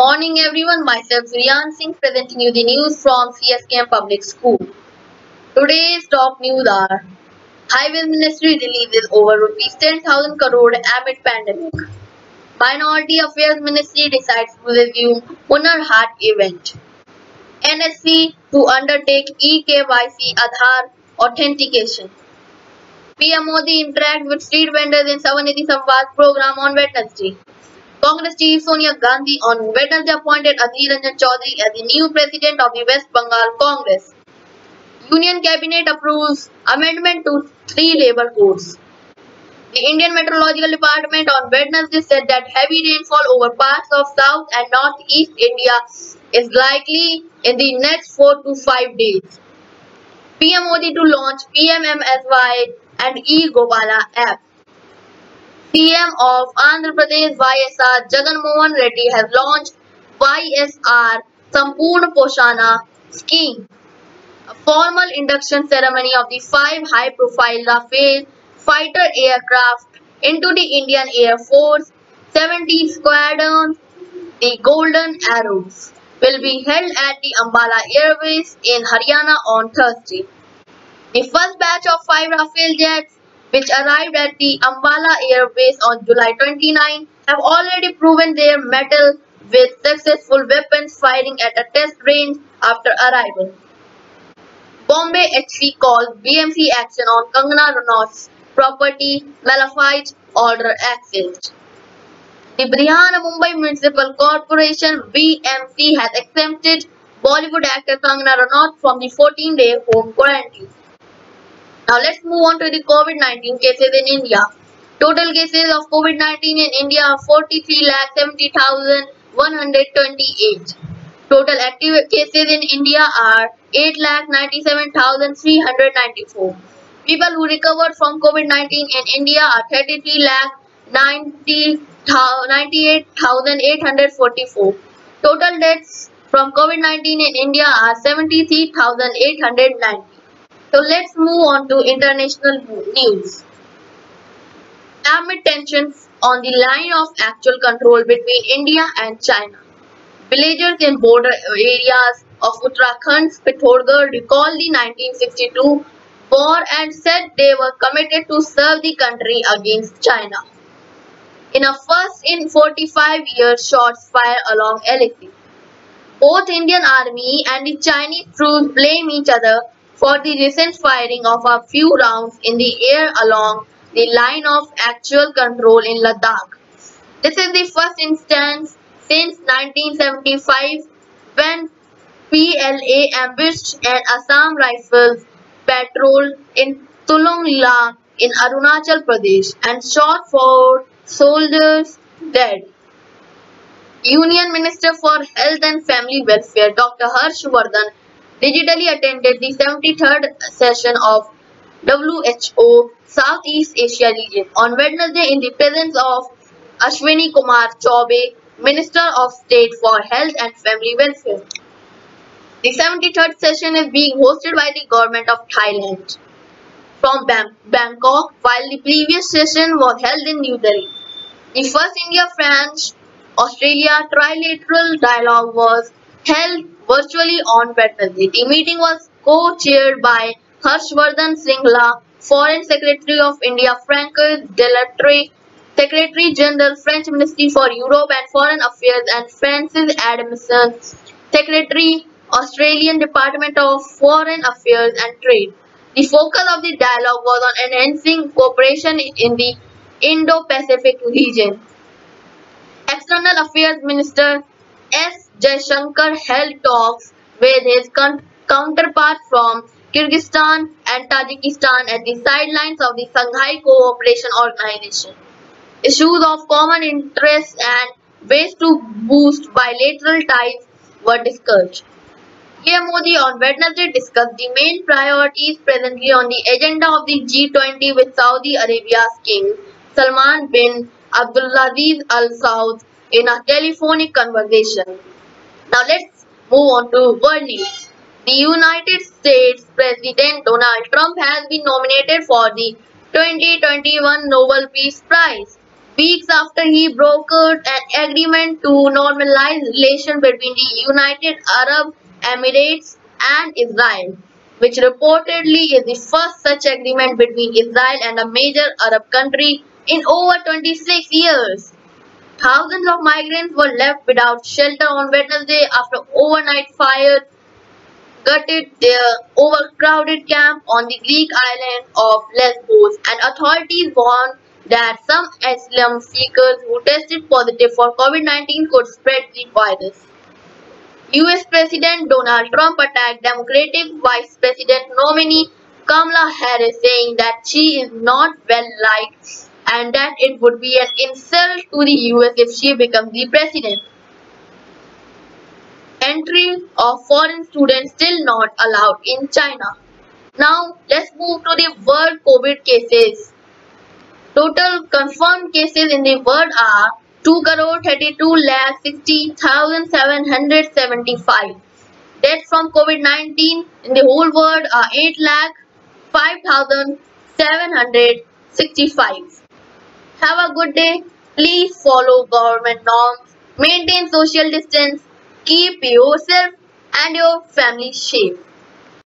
morning everyone, myself Riyan Singh presenting you the news from CSKM Public School. Today's top news are Highways Ministry releases over rupees 10,000 crore amid pandemic. Minority Affairs Ministry decides to resume Hunar Haat event. NSC to undertake eKYC Aadhaar authentication. PM Modi interact with street vendors in SVANidhi Samvad program on Wednesday. Congress chief Sonia Gandhi on Wednesday appointed Adhir Ranjan Chaudhary as the new president of the West Bengal Congress. Union Cabinet approves amendment to three labor codes. The Indian Meteorological Department on Wednesday said that heavy rainfall over parts of South and Northeast India is likely in the next 4 to 5 days. PM Modi to launch PMMSY and E-Gopala app. CM of Andhra Pradesh YSR Jagan Mohan Reddy has launched YSR Sampurna Poshana scheme. A formal induction ceremony of the five high-profile Rafale fighter aircraft into the Indian Air Force 70 Squadron, the Golden Arrows, will be held at the Ambala Air Base in Haryana on Thursday. The first batch of five Rafale jets which arrived at the Ambala Air Base on July 29, have already proven their mettle with successful weapons firing at a test range after arrival. Bombay HC calls BMC action on Kangana Ranaut's property Malafide order accessed. The Brihanmumbai Municipal Corporation BMC has exempted Bollywood actor Kangana Ranaut from the 14-day home quarantine. Now let's move on to the COVID-19 cases in India. Total cases of COVID-19 in India are 43,70,128. Total active cases in India are 8,97,394. People who recovered from COVID-19 in India are 33,98,844. Total deaths from COVID-19 in India are 73,890. So let's move on to international news. Amid tensions on the line of actual control between India and China, villagers in border areas of Uttarakhand's Pithoragarh recalled the 1962 war and said they were committed to serve the country against China. In a first in 45 years shots fired along LAC. Both Indian Army and the Chinese troops blame each other for the recent firing of a few rounds in the air along the line of actual control in Ladakh. This is the first instance since 1975 when PLA ambushed an Assam Rifles patrol in Tulungla in Arunachal Pradesh and shot four soldiers dead. Union Minister for Health and Family Welfare Dr. Harsh Vardhan digitally attended the 73rd session of WHO Southeast Asia region on Wednesday in the presence of Ashwini Kumar Chaubey, Minister of State for Health and Family Welfare. The 73rd session is being hosted by the government of Thailand from Bangkok while the previous session was held in New Delhi. The first India-France Australia trilateral dialogue was held virtually on. The meeting was co-chaired by Harshvardhan Shringla, Foreign Secretary of India Francois Delattre, Secretary General French Ministry for Europe and Foreign Affairs and Frances Adamson, Secretary Australian Department of Foreign Affairs and Trade. The focus of the dialogue was on enhancing cooperation in the Indo-Pacific region. External Affairs Minister S. Jaishankar held talks with his counterparts from Kyrgyzstan and Tajikistan at the sidelines of the Shanghai Cooperation Organization. Issues of common interest and ways to boost bilateral ties were discussed. PM Modi on Wednesday discussed the main priorities presently on the agenda of the G20 with Saudi Arabia's King Salman bin Abdulaziz Al Saud in a telephonic conversation. Now let's move on to world news. The United States President Donald Trump has been nominated for the 2021 Nobel Peace Prize. weeks after he brokered an agreement to normalize relations between the United Arab Emirates and Israel, which reportedly is the first such agreement between Israel and a major Arab country in over 26 years. Thousands of migrants were left without shelter on Wednesday after overnight fires gutted their overcrowded camp on the Greek island of Lesbos and authorities warned that some asylum seekers who tested positive for COVID-19 could spread the virus. US President Donald Trump attacked Democratic Vice President nominee Kamala Harris saying that she is not well liked and that it would be an insult to the US if she becomes the president. Entry of foreign students still not allowed in China. Now let's move to the world COVID cases. Total confirmed cases in the world are 2 crore 32 lakh 60,775. Deaths from COVID-19 in the whole world are 8 lakh 5,765. Have a good day. Please follow government norms. Maintain social distance. Keep yourself and your family safe.